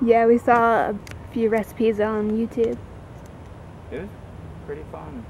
Yeah, we saw a few recipes on YouTube. It was pretty fun.